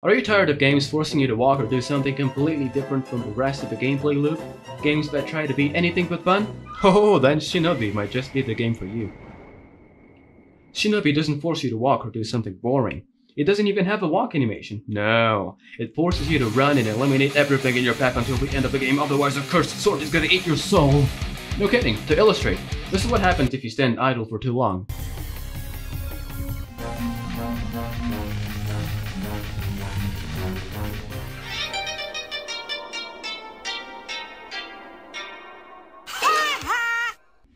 Are you tired of games forcing you to walk or do something completely different from the rest of the gameplay loop? Games that try to be anything but fun? Oh, then Shinobi might just be the game for you. Shinobi doesn't force you to walk or do something boring. It doesn't even have a walk animation. No, it forces you to run and eliminate everything in your path until the end of the game, otherwise a cursed sword is gonna eat your soul. No kidding, to illustrate, this is what happens if you stand idle for too long.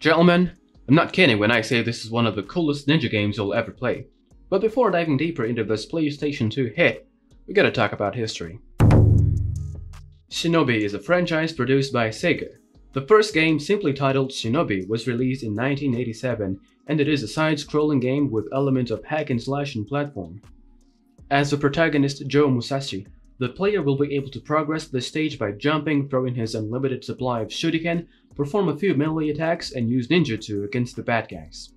Gentlemen, I'm not kidding when I say this is one of the coolest ninja games you'll ever play. But before diving deeper into this PlayStation 2 hit, we gotta talk about history. Shinobi is a franchise produced by Sega. The first game, simply titled Shinobi, was released in 1987 and it is a side-scrolling game with elements of hack and slash and platform. As the protagonist Joe Musashi, the player will be able to progress the stage by jumping, throwing his unlimited supply of shuriken, perform a few melee attacks, and use ninjutsu against the bad guys.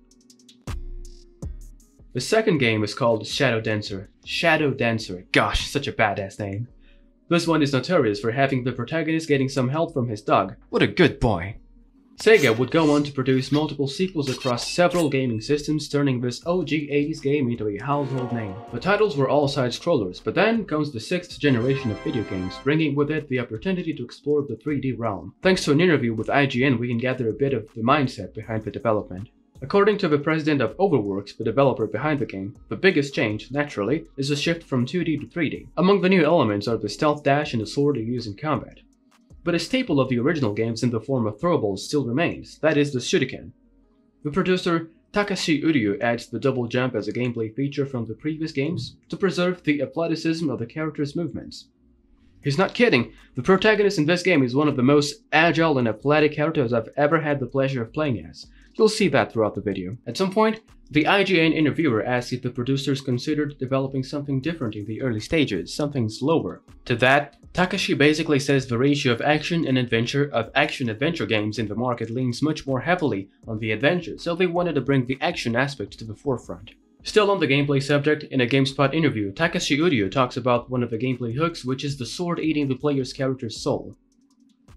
The second game is called Shadow Dancer. Shadow Dancer, gosh, such a badass name. This one is notorious for having the protagonist getting some help from his dog. What a good boy. Sega would go on to produce multiple sequels across several gaming systems, turning this OG 80s game into a household name. The titles were all side-scrollers, but then comes the sixth generation of video games, bringing with it the opportunity to explore the 3D realm. Thanks to an interview with IGN, we can gather a bit of the mindset behind the development. According to the president of Overworks, the developer behind the game, the biggest change, naturally, is the shift from 2D to 3D. Among the new elements are the stealth dash and the sword you use in combat. But a staple of the original games in the form of throwables still remains, that is the shuriken. The producer Takashi Uryu adds the double jump as a gameplay feature from the previous games to preserve the athleticism of the character's movements. He's not kidding, the protagonist in this game is one of the most agile and athletic characters I've ever had the pleasure of playing as. You'll see that throughout the video. At some point, the IGN interviewer asked if the producers considered developing something different in the early stages, something slower. To that, Takashi basically says the ratio of action and adventure of action-adventure games in the market leans much more heavily on the adventure, so they wanted to bring the action aspect to the forefront. Still on the gameplay subject, in a GameSpot interview, Takashi Uryu talks about one of the gameplay hooks, which is the sword eating the player's character's soul.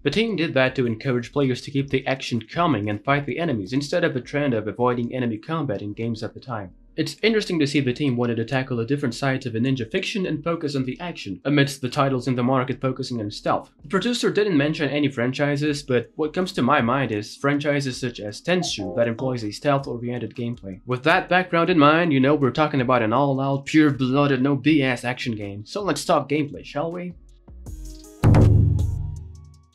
The team did that to encourage players to keep the action coming and fight the enemies instead of the trend of avoiding enemy combat in games at the time. It's interesting to see the team wanted to tackle the different sides of a ninja fiction and focus on the action, amidst the titles in the market focusing on stealth. The producer didn't mention any franchises, but what comes to my mind is franchises such as Tenchu that employs a stealth-oriented gameplay. With that background in mind, you know we're talking about an all-out, pure-blooded, no BS action game, so let's talk gameplay, shall we?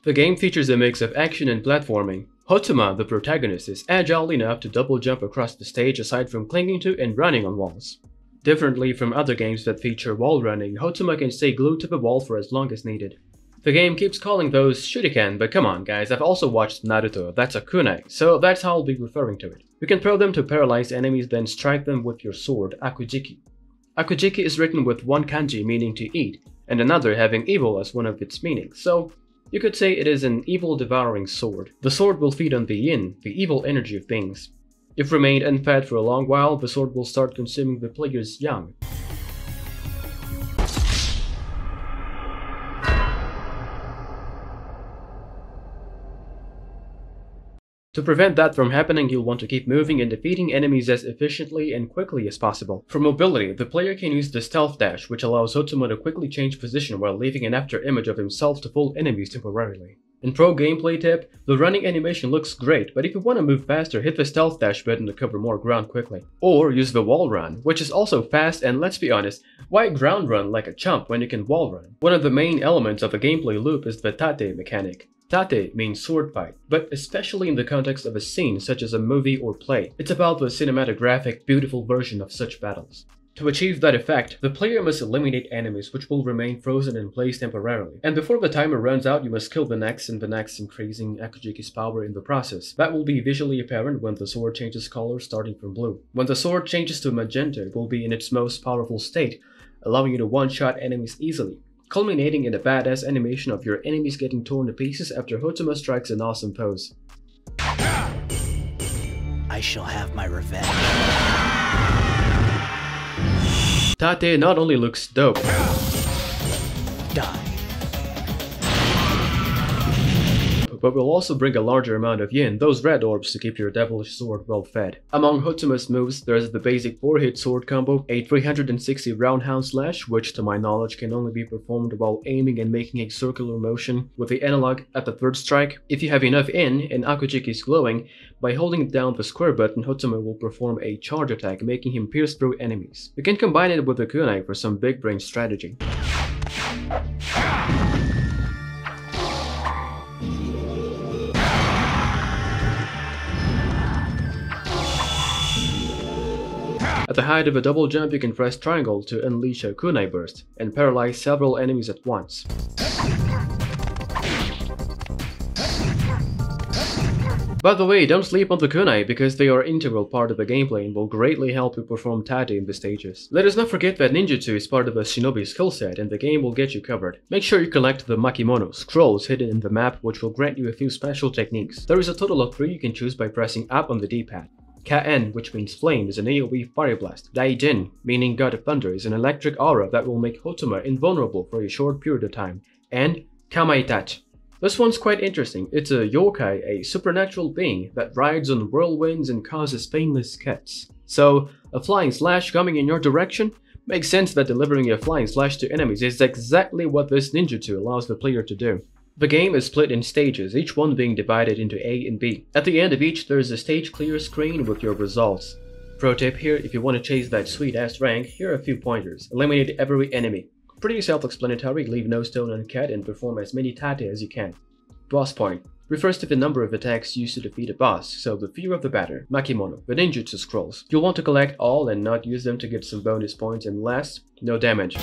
The game features a mix of action and platforming. Hotsuma, the protagonist, is agile enough to double jump across the stage aside from clinging to and running on walls. Differently from other games that feature wall running, Hotsuma can stay glued to the wall for as long as needed. The game keeps calling those shuriken, but come on guys, I've also watched Naruto, that's a kunai, so that's how I'll be referring to it. You can throw them to paralyze enemies then strike them with your sword, Akujiki. Akujiki is written with one kanji meaning to eat, and another having evil as one of its meanings, so you could say it is an evil devouring sword. The sword will feed on the yin, the evil energy of things. If remained unfed for a long while, the sword will start consuming the player's yang. To prevent that from happening, you'll want to keep moving and defeating enemies as efficiently and quickly as possible. For mobility, the player can use the Stealth Dash, which allows Hotsuma to quickly change position while leaving an after image of himself to fool enemies temporarily. In pro gameplay tip, the running animation looks great, but if you want to move faster, hit the Stealth Dash button to cover more ground quickly. Or use the Wall Run, which is also fast and let's be honest, why ground run like a chump when you can wall run? One of the main elements of the gameplay loop is the Tate mechanic. Tate means sword fight, but especially in the context of a scene such as a movie or play. It's about the cinematographic, beautiful version of such battles. To achieve that effect, the player must eliminate enemies which will remain frozen in place temporarily. And before the timer runs out, you must kill the next and the next increasing Akujiki's power in the process. That will be visually apparent when the sword changes color starting from blue. When the sword changes to magenta, it will be in its most powerful state, allowing you to one-shot enemies easily culminating in a badass animation of your enemies getting torn to pieces after Hotsuma strikes an awesome pose. I shall have my revenge. Tate not only looks dope, die. but will also bring a larger amount of yin, those red orbs to keep your devilish sword well fed. Among Hotsuma's moves, there's the basic 4-hit sword combo, a 360 roundhouse slash, which to my knowledge can only be performed while aiming and making a circular motion with the analog at the third strike. If you have enough in and Akujiki is glowing, by holding down the square button, Hotsuma will perform a charge attack, making him pierce through enemies. You can combine it with the kunai for some big brain strategy. At the height of a double jump, you can press triangle to unleash a kunai burst and paralyze several enemies at once. By the way, don't sleep on the kunai because they are integral part of the gameplay and will greatly help you perform tate in the stages. Let us not forget that ninjutsu is part of a shinobi skill set and the game will get you covered. Make sure you collect the makimono, scrolls hidden in the map which will grant you a few special techniques. There is a total of 3 you can choose by pressing up on the D-pad. Ka-En, which means flame, is an AoE fire blast. Raijin, meaning god of thunder, is an electric aura that will make Hotsuma invulnerable for a short period of time. And Kamaitachi. This one's quite interesting. It's a yokai, a supernatural being that rides on whirlwinds and causes painless cuts. So, a flying slash coming in your direction? Makes sense that delivering a flying slash to enemies is exactly what this ninjutsu allows the player to do. The game is split in stages, each one being divided into A and B. At the end of each, there's a stage clear screen with your results. Pro tip here, if you want to chase that sweet ass rank, here are a few pointers. Eliminate every enemy. Pretty self-explanatory, leave no stone uncut and perform as many tate as you can. Boss point. Refers to the number of attacks used to defeat a boss, so the fewer the better. Makimono, the ninjutsu scrolls. You'll want to collect all and not use them to get some bonus points and last, no damage.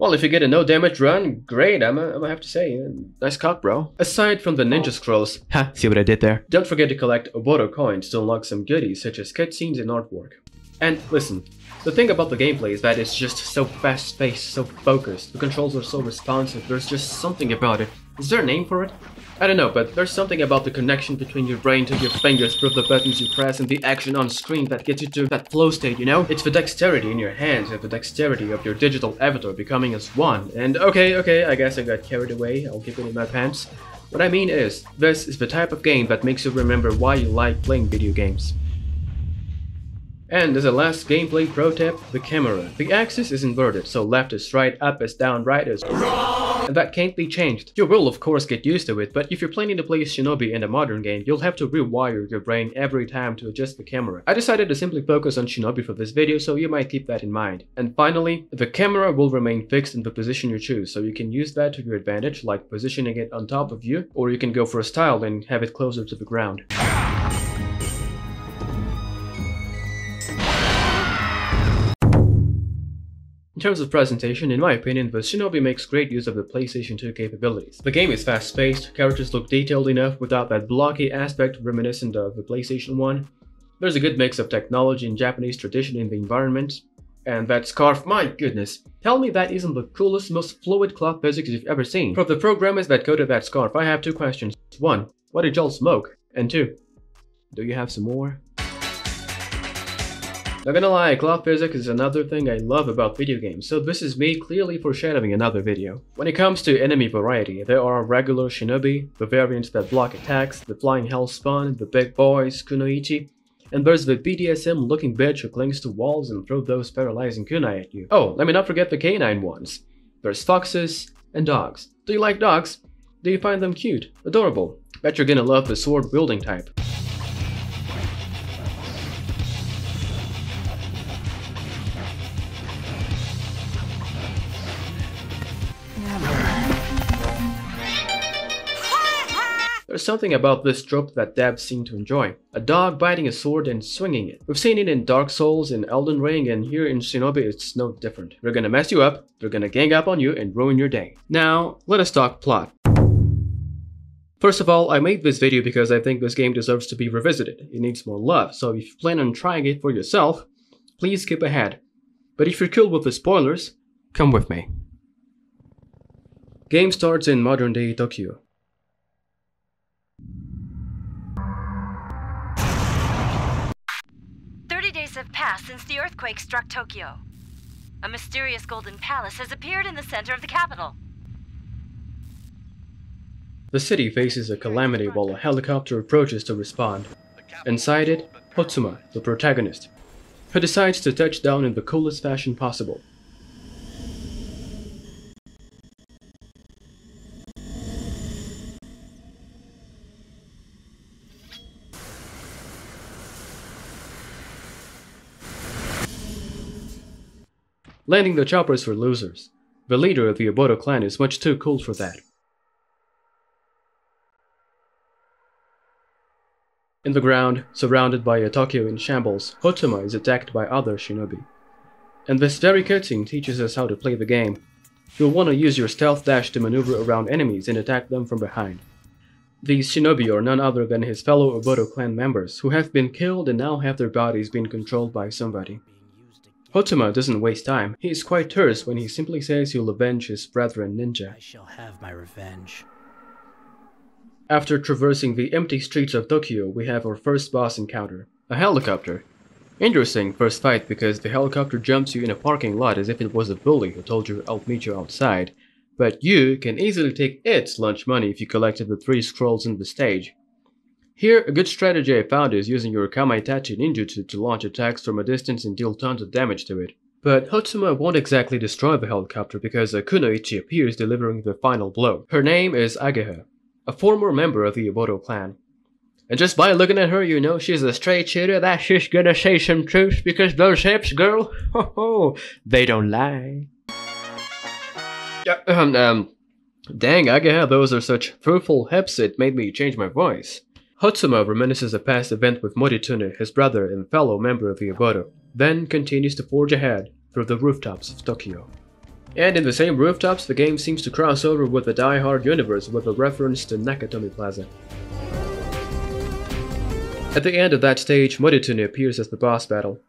Well, if you get a no damage run, great, I'm gonna have to say. Uh, nice cock, bro. Aside from the ninja scrolls, ha, see what I did there? Don't forget to collect Oboro coins to unlock some goodies such as cutscenes and artwork. And listen, the thing about the gameplay is that it's just so fast-paced, so focused, the controls are so responsive, there's just something about it. Is there a name for it? I don't know, but there's something about the connection between your brain to your fingers through the buttons you press and the action on screen that gets you to that flow state, you know? It's the dexterity in your hands and the dexterity of your digital avatar becoming as one. And okay, okay, I guess I got carried away, I'll keep it in my pants. What I mean is, this is the type of game that makes you remember why you like playing video games. And as a last gameplay pro tip, the camera. The axis is inverted, so left is right, up is down, right is wrong, and that can't be changed. You will of course get used to it, but if you're planning to play Shinobi in a modern game, you'll have to rewire your brain every time to adjust the camera. I decided to simply focus on Shinobi for this video, so you might keep that in mind. And finally, the camera will remain fixed in the position you choose, so you can use that to your advantage, like positioning it on top of you, or you can go for a style and have it closer to the ground. Terms of presentation, in my opinion, the Shinobi makes great use of the PlayStation 2 capabilities. The game is fast-paced, characters look detailed enough without that blocky aspect reminiscent of the PlayStation 1. There's a good mix of technology and Japanese tradition in the environment. And that scarf, my goodness. Tell me that isn't the coolest, most fluid cloth physics you've ever seen. From the programmers that coded that scarf, I have two questions. One, what did y'all smoke? And two, do you have some more? Not gonna lie, cloth physics is another thing I love about video games, so this is me clearly foreshadowing another video. When it comes to enemy variety, there are regular shinobi, the variants that block attacks, the flying hellspawn, the big boys, kunoichi, and there's the BDSM looking bitch who clings to walls and throws those paralyzing kunai at you. Oh, let me not forget the canine ones. There's foxes and dogs. Do you like dogs? Do you find them cute? Adorable? Bet you're gonna love the sword wielding type. Something about this trope that devs seem to enjoy. A dog biting a sword and swinging it. We've seen it in Dark Souls, in Elden Ring, and here in Shinobi it's no different. They're gonna mess you up, they're gonna gang up on you and ruin your day. Now, let us talk plot. First of all, I made this video because I think this game deserves to be revisited. It needs more love, so if you plan on trying it for yourself, please skip ahead. But if you're cool with the spoilers, come with me. Game starts in modern day Tokyo. Since the earthquake struck Tokyo. A mysterious golden palace has appeared in the center of the capital. The city faces a calamity while a helicopter approaches to respond. Inside it, Hotsuma, the protagonist, who decides to touch down in the coolest fashion possible. Landing the choppers for losers. The leader of the Oboro clan is much too cool for that. In the ground, surrounded by a Tokyo in shambles, Hotsuma is attacked by other shinobi. And this very cutscene teaches us how to play the game. You'll want to use your stealth dash to maneuver around enemies and attack them from behind. These shinobi are none other than his fellow Oboro clan members, who have been killed and now have their bodies being controlled by somebody. Hotsuma doesn't waste time. He is quite terse when he simply says he'll avenge his brethren ninja. I shall have my revenge. After traversing the empty streets of Tokyo, we have our first boss encounter. A helicopter. Interesting first fight because the helicopter jumps you in a parking lot as if it was a bully who told you I'll meet you outside. But you can easily take its lunch money if you collected the three scrolls in the stage. Here, a good strategy I found is using your Kamaitachi ninjutsu to launch attacks from a distance and deal tons of damage to it. But Hotsuma won't exactly destroy the helicopter because a Kunoichi appears delivering the final blow. Her name is Ageha, a former member of the Oboro clan. And just by looking at her, you know she's a straight shooter that she's gonna say some truth because those hips, girl, ho ho, they don't lie. Yeah, um, um, dang, Ageha, those are such fruitful hips it made me change my voice. Hotsuma reminisces a past event with Moritsune, his brother and fellow member of the Oboro, then continues to forge ahead through the rooftops of Tokyo. And in the same rooftops, the game seems to cross over with the Die Hard universe with a reference to Nakatomi Plaza. At the end of that stage, Moritsune appears as the boss battle.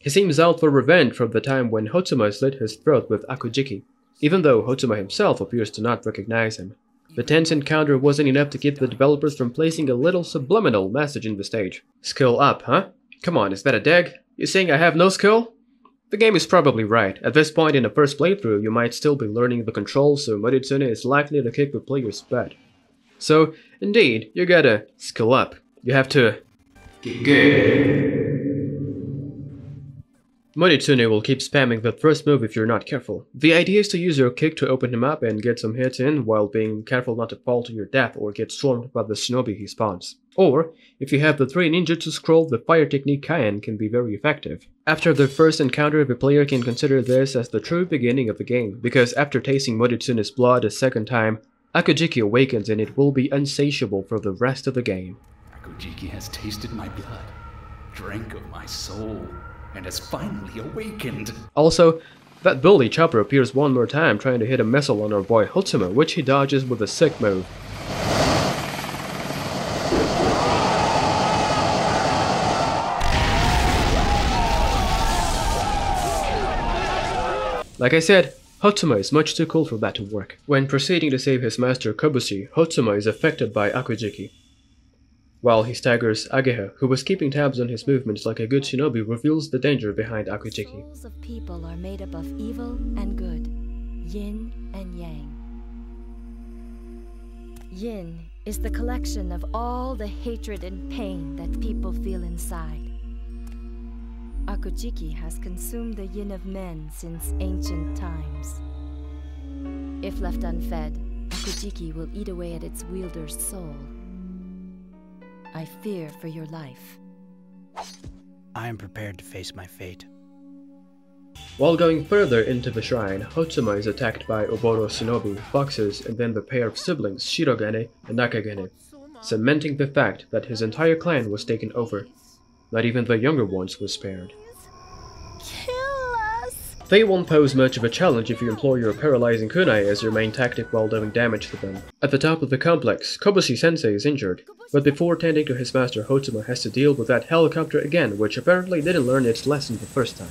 He seems out for revenge from the time when Hotsuma slit his throat with Akujiki, even though Hotsuma himself appears to not recognize him. The tense encounter wasn't enough to keep the developers from placing a little subliminal message in the stage. Skill up, huh? Come on, is that a dig? You saying I have no skill? The game is probably right. At this point in the first playthrough, you might still be learning the controls, so Moritsune is likely to kick the player's butt. So, indeed, you gotta skill up. You have to get good. Moritsune will keep spamming the thrust move if you're not careful. The idea is to use your kick to open him up and get some hits in while being careful not to fall to your death or get swarmed by the shinobi he spawns. Or, if you have the 3 to scroll, the fire technique Kaien can be very effective. After the first encounter, the player can consider this as the true beginning of the game, because after tasting Moritsune's blood a second time, Akujiki awakens and it will be unsatiable for the rest of the game. Akujiki has tasted my blood, drank of my soul, and has finally awakened. Also, that bully chopper appears one more time trying to hit a missile on our boy Hotsuma, which he dodges with a sick move. Like I said, Hotsuma is much too cool for that to work. When proceeding to save his master Kobushi, Hotsuma is affected by Akujiki. While he staggers, Ageha, who was keeping tabs on his movements like a good shinobi, reveals the danger behind Akujiki. Souls of people are made up of evil and good, yin and yang. Yin is the collection of all the hatred and pain that people feel inside. Akujiki has consumed the yin of men since ancient times. If left unfed, Akujiki will eat away at its wielder's soul. I fear for your life. I am prepared to face my fate. While going further into the shrine, Hotsuma is attacked by Oboro shinobi, foxes, and then the pair of siblings Shirogane and Nakagane, cementing the fact that his entire clan was taken over. Not even the younger ones were spared. They won't pose much of a challenge if you employ your paralyzing kunai as your main tactic while doing damage to them. At the top of the complex, Kobushi sensei is injured, but before tending to his master, Hotsuma has to deal with that helicopter again, which apparently didn't learn its lesson the first time.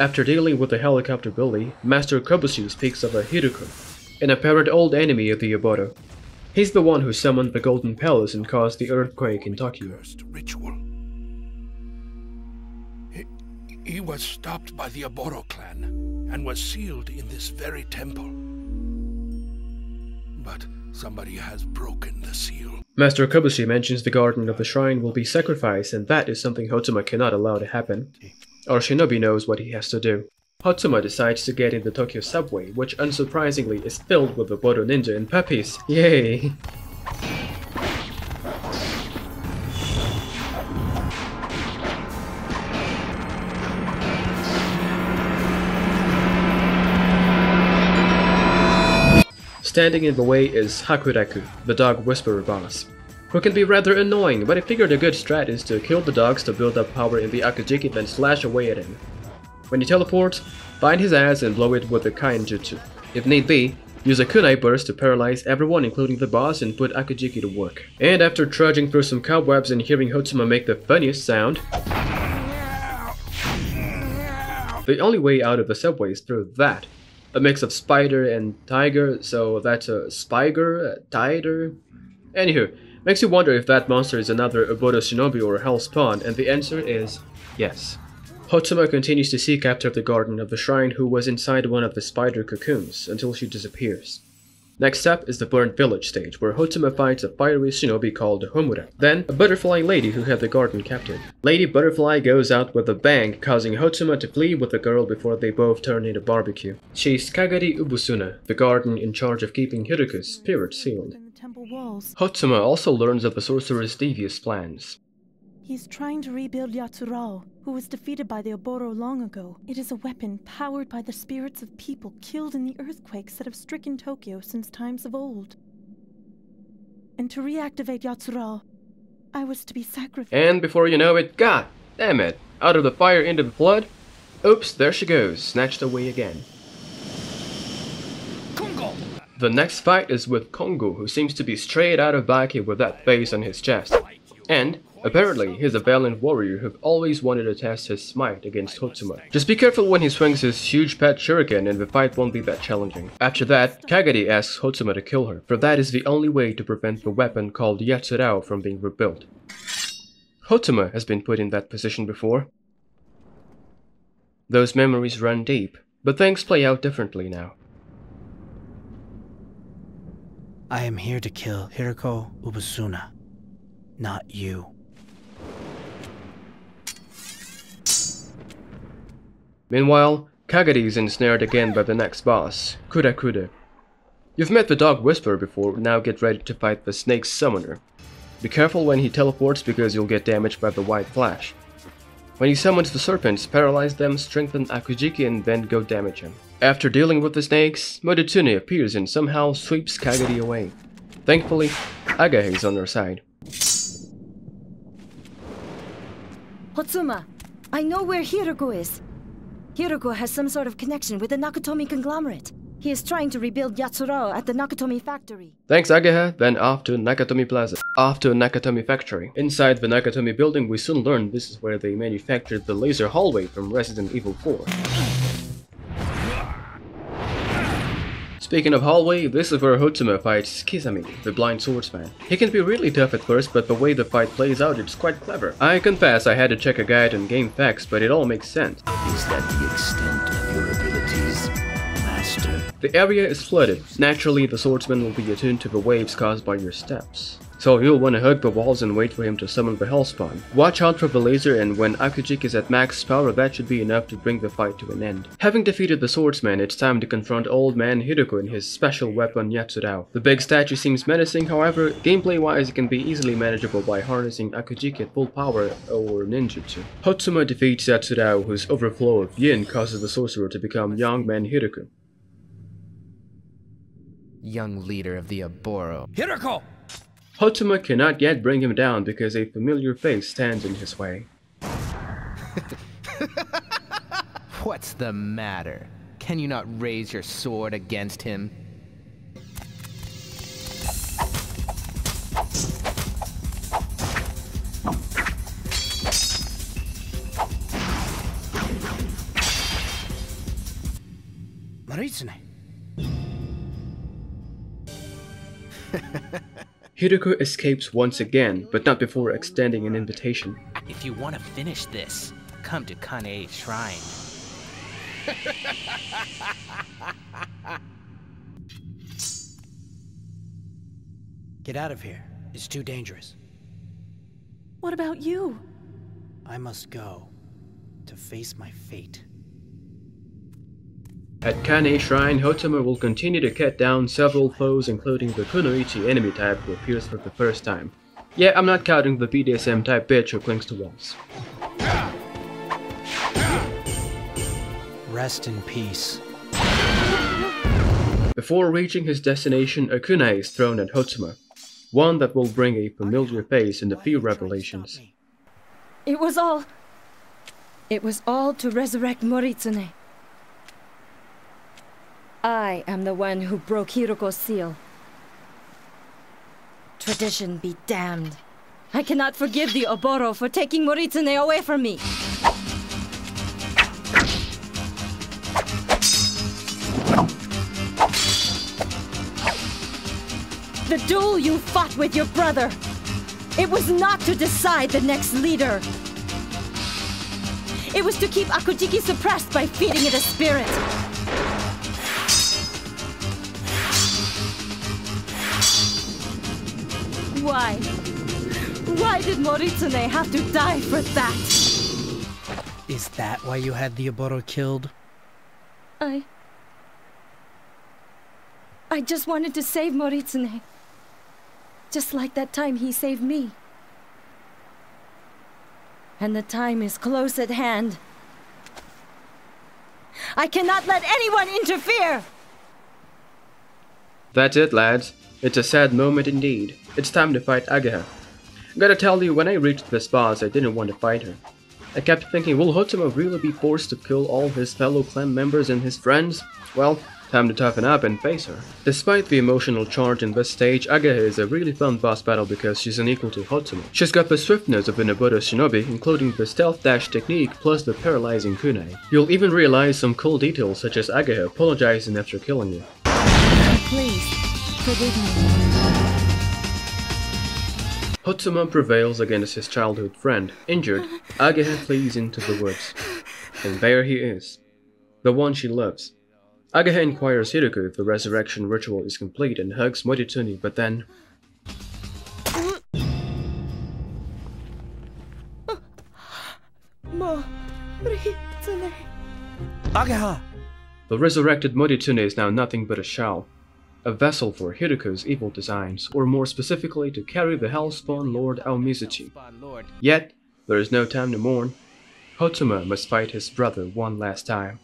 After dealing with the helicopter bully, Master Kobushi speaks of a Hiruko, an apparent old enemy of the Oboro. He's the one who summoned the Golden Palace and caused the earthquake in Tokyo. First ritual. He was stopped by the Oboro clan and was sealed in this very temple. But somebody has broken the seal. Master Kobushi mentions the garden of the shrine will be sacrificed and that is something Hotsuma cannot allow to happen. Our shinobi knows what he has to do. Hotsuma decides to get in the Tokyo subway, which unsurprisingly is filled with the Bodo ninja and puppies. Yay! Standing in the way is Hakuraku, the dog whisperer boss, who can be rather annoying, but I figured a good strat is to kill the dogs to build up power in the Akujiki then slash away at him. When he teleports, bind his ass and blow it with a Kainjutsu. If need be, use a kunai burst to paralyze everyone including the boss and put Akujiki to work. And after trudging through some cobwebs and hearing Hotsuma make the funniest sound, the only way out of the subway is through that a mix of spider and tiger, so that's a spiger, a tiger. Anywho, makes you wonder if that monster is another Oboro Shinobi or Hell Spawn, and the answer is yes. Hotsuma continues to seek after the garden of the shrine who was inside one of the spider cocoons until she disappears. Next up is the Burnt Village stage, where Hotsuma finds a fiery shinobi called Homura. Then, a butterfly lady who had the garden captive. Lady Butterfly goes out with a bang, causing Hotsuma to flee with the girl before they both turn into barbecue. She's Kagari Ubusuna, the garden in charge of keeping Hiruko's spirit sealed. Hotsuma also learns of the sorcerer's devious plans. He's trying to rebuild Yatsurao, who was defeated by the Oboro long ago. It is a weapon powered by the spirits of people killed in the earthquakes that have stricken Tokyo since times of old. And to reactivate Yatsurao, I was to be sacrificed. And before you know it, god damn it, out of the fire into the flood, oops, there she goes, snatched away again. The next fight is with Kongo, who seems to be straight out of Baki with that face on his chest. And, apparently, he's a valiant warrior who always wanted to test his might against Hotsuma. Just be careful when he swings his huge pet shuriken and the fight won't be that challenging. After that, Kagari asks Hotsuma to kill her, for that is the only way to prevent the weapon called Yatsurao from being rebuilt. Hotsuma has been put in that position before. Those memories run deep, but things play out differently now. I am here to kill Hiruko Ubusuna, not you. Meanwhile, Kagari is ensnared again by the next boss, Kurakuda. You've met the dog whisperer before, now get ready to fight the snake summoner. Be careful when he teleports because you'll get damaged by the white flash. When he summons the serpents, paralyze them, strengthen Akujiki and then go damage him. After dealing with the snakes, Moritsune appears and somehow sweeps Kagari away. Thankfully, Ageha is on her side. Hotsuma, I know where Hiruko is. Hiruko has some sort of connection with the Nakatomi conglomerate. He is trying to rebuild Yatsurao at the Nakatomi factory. Thanks Ageha, then off to Nakatomi Plaza. Off to Nakatomi factory. Inside the Nakatomi building, we soon learn this is where they manufactured the laser hallway from Resident Evil 4. Speaking of hallway, this is where Hotsuma fights Kisame, the blind swordsman. He can be really tough at first, but the way the fight plays out, it's quite clever. I confess I had to check a guide on GameFAQs, but it all makes sense. Is that the extent of your abilities, Master? The area is flooded. Naturally, the swordsman will be attuned to the waves caused by your steps. So you'll want to hug the walls and wait for him to summon the Hellspawn. Watch out for the laser and when Akujiki is at max power that should be enough to bring the fight to an end. Having defeated the swordsman, it's time to confront old man Hiruko and his special weapon Yatsurao. The big statue seems menacing, however, gameplay wise it can be easily manageable by harnessing Akujiki at full power or ninjutsu. Hotsuma defeats Yatsurao whose overflow of yin causes the sorcerer to become young man Hiruko. Young leader of the Oboro. Hiruko! Hotsuma cannot yet bring him down because a familiar face stands in his way. What's the matter? Can you not raise your sword against him? Hiruko escapes once again, but not before extending an invitation. If you want to finish this, come to Kane Shrine. Get out of here. It's too dangerous. What about you? I must go to face my fate. At Kane Shrine, Hotsuma will continue to cut down several foes including the Kunoichi enemy type who appears for the first time. Yeah, I'm not counting the BDSM type bitch who clings to walls. Rest in peace. Before reaching his destination, a kunai is thrown at Hotsuma, one that will bring a familiar face in the few revelations. It was all. It was all to resurrect Moritsune. I am the one who broke Hiruko's seal. Tradition be damned. I cannot forgive the Oboro for taking Moritsune away from me. The duel you fought with your brother. It was not to decide the next leader. It was to keep Akujiki suppressed by feeding it a spirit. Why? Why did Moritsune have to die for that? Is that why you had the Oboro killed? I. I just wanted to save Moritsune. Just like that time he saved me. And the time is close at hand. I cannot let anyone interfere! That's it, lads. It's a sad moment indeed. It's time to fight Ageha. Gotta tell you, when I reached this boss, I didn't want to fight her. I kept thinking, will Hotsuma really be forced to kill all his fellow clan members and his friends? Well, time to toughen up and face her. Despite the emotional charge in this stage, Ageha is a really fun boss battle because she's an equal to Hotsuma. She's got the swiftness of an Oboro shinobi, including the stealth dash technique plus the paralyzing kunai. You'll even realize some cool details such as Ageha apologizing after killing you. Please. Hotsuma prevails against his childhood friend. Injured, Ageha flees into the woods. And there he is. The one she loves. Ageha inquires Hiruko if the resurrection ritual is complete and hugs Moritsune, but then... Ageha! The resurrected Moritsune is now nothing but a shell. A vessel for Hiruko's evil designs, or more specifically to carry the Hellspawn Lord Aomizuchi. Yet, there is no time to mourn. Hotsuma must fight his brother one last time.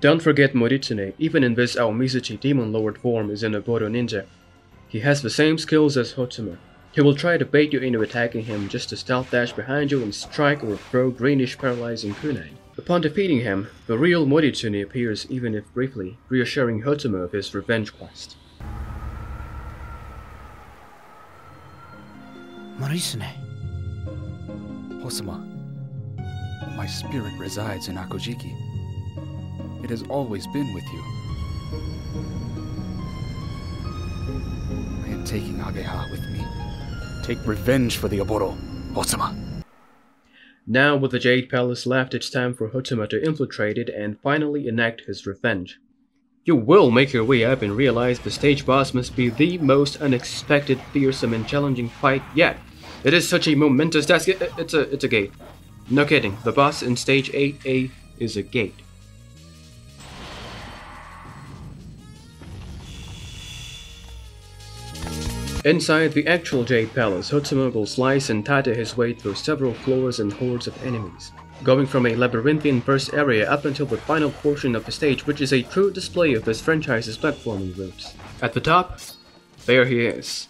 Don't forget Moritsune, even in this Aomizuchi Demon Lord form is an Oboro ninja. He has the same skills as Hotsuma. He will try to bait you into attacking him just to stealth dash behind you and strike or throw greenish paralyzing kunai. Upon defeating him, the real Moritsune appears even if briefly, reassuring Hotsuma of his revenge quest. Moritsune. Hotsuma, my spirit resides in Akujiki. It has always been with you. I am taking Ageha with me. Take revenge for the Oboro, Hotsuma. Now, with the Jade Palace left, it's time for Hotsuma to infiltrate it and finally enact his revenge. You will make your way up and realize the stage boss must be the most unexpected, fearsome, and challenging fight yet. It is such a momentous task. It- It's a it's a gate. No kidding. The boss in stage 8A is a gate. Inside the actual Jade Palace, Hotsuma will slice and tate his way through several floors and hordes of enemies, going from a labyrinthian first area up until the final portion of the stage, which is a true display of this franchise's platforming roots. At the top, there he is.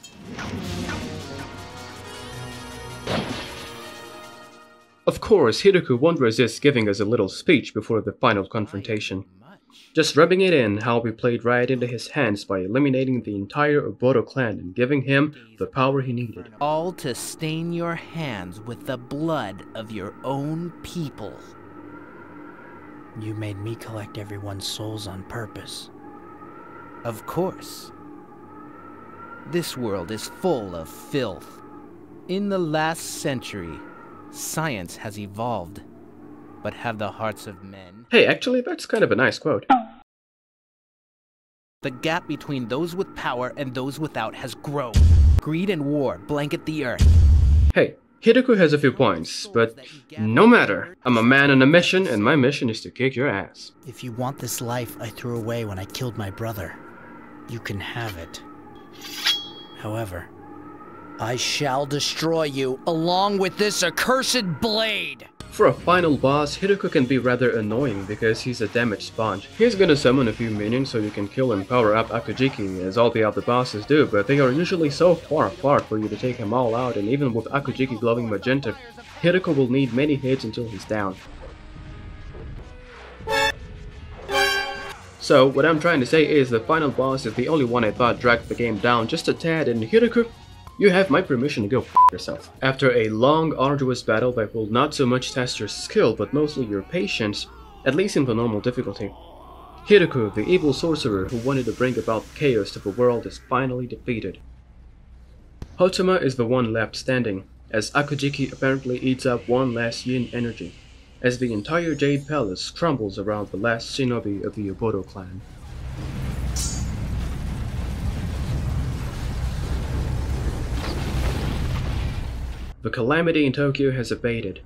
Of course, Hiruko won't resist giving us a little speech before the final confrontation. Just rubbing it in how we played right into his hands by eliminating the entire Oboro clan and giving him the power he needed. all to stain your hands with the blood of your own people. You made me collect everyone's souls on purpose. Of course. This world is full of filth. In the last century, science has evolved, but have the hearts of men. Hey, actually, that's kind of a nice quote. Oh. The gap between those with power and those without has grown. Greed and war blanket the earth. Hey, Hideko has a few points, but no matter. I'm a man on a mission, and my mission is to kick your ass. If you want this life I threw away when I killed my brother, you can have it. However, I shall destroy you along with this accursed blade! For a final boss, Hideko can be rather annoying because he's a damage sponge. He's gonna summon a few minions so you can kill and power up Akujiki as all the other bosses do, but they are usually so far apart for you to take them all out and even with Akujiki glowing magenta, Hideko will need many hits until he's down. So, what I'm trying to say is the final boss is the only one I thought dragged the game down just a tad and Hideko you have my permission to go f yourself. After a long, arduous battle that will not so much test your skill, but mostly your patience, at least in the normal difficulty, Hideko, the evil sorcerer who wanted to bring about chaos to the world, is finally defeated. Hotsuma is the one left standing, as Akujiki apparently eats up one last yin energy, as the entire Jade Palace crumbles around the last shinobi of the Oboro clan. The calamity in Tokyo has abated.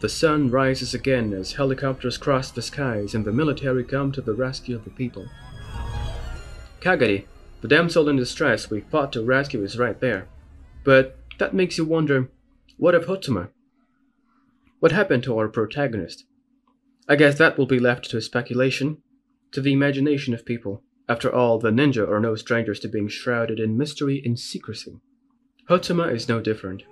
The sun rises again as helicopters cross the skies and the military come to the rescue of the people. Kagari, the damsel in distress we fought to rescue is right there. But that makes you wonder, what of Hotsuma? What happened to our protagonist? I guess that will be left to speculation, to the imagination of people. After all, the ninja are no strangers to being shrouded in mystery and secrecy. Hotsuma is no different.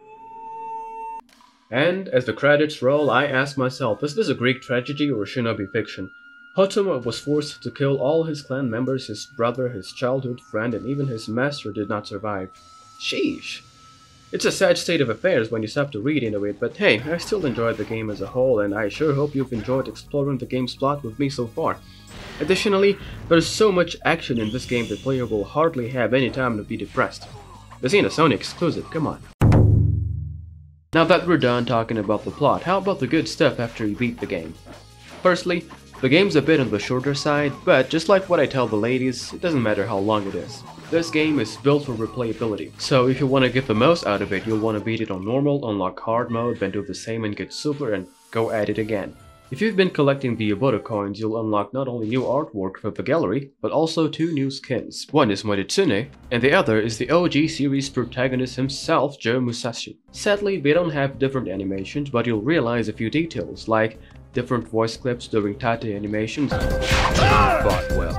And as the credits roll, I ask myself, is this a Greek tragedy or should a shinobi fiction? Hotsuma was forced to kill all his clan members, his brother, his childhood friend, and even his master did not survive. Sheesh. It's a sad state of affairs when you stop to read into it, but hey, I still enjoyed the game as a whole, and I sure hope you've enjoyed exploring the game's plot with me so far. Additionally, there's so much action in this game the player will hardly have any time to be depressed. This ain't a Sony exclusive, come on. Now that we're done talking about the plot, how about the good stuff after you beat the game? Firstly, the game's a bit on the shorter side, but just like what I tell the ladies, it doesn't matter how long it is. This game is built for replayability, so if you want to get the most out of it, you'll want to beat it on normal, unlock hard mode, then do the same and get super and go at it again. If you've been collecting the Oboro coins, you'll unlock not only new artwork for the gallery, but also two new skins. One is Moritsune, and the other is the OG series protagonist himself, Joe Musashi. Sadly, they don't have different animations, but you'll realize a few details, like different voice clips during Tate animations. But well.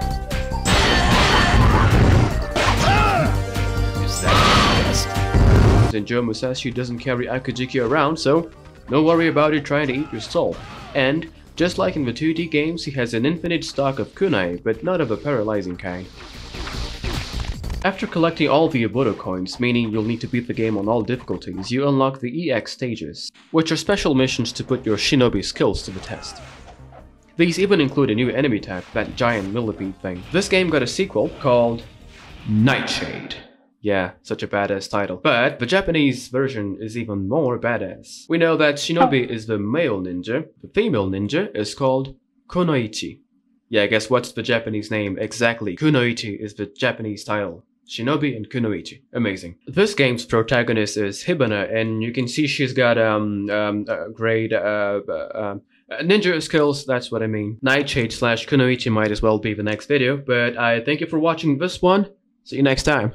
And Joe Musashi doesn't carry Akujiki around, so no worry about it trying to eat your soul. And, just like in the 2D games, he has an infinite stock of kunai, but not of a paralyzing kind. After collecting all the Oboro coins, meaning you'll need to beat the game on all difficulties, you unlock the EX stages, which are special missions to put your shinobi skills to the test. These even include a new enemy type, that giant millipede thing. This game got a sequel called Nightshade. Yeah, such a badass title. But the Japanese version is even more badass. We know that Shinobi is the male ninja, the female ninja is called Kunoichi. Yeah, I guess what's the Japanese name? Exactly, Kunoichi is the Japanese title. Shinobi and Kunoichi. Amazing. This game's protagonist is Hibana, and you can see she's got um, um great uh, uh, um, ninja skills, that's what I mean. Nightshade slash Kunoichi might as well be the next video, but I thank you for watching this one. See you next time.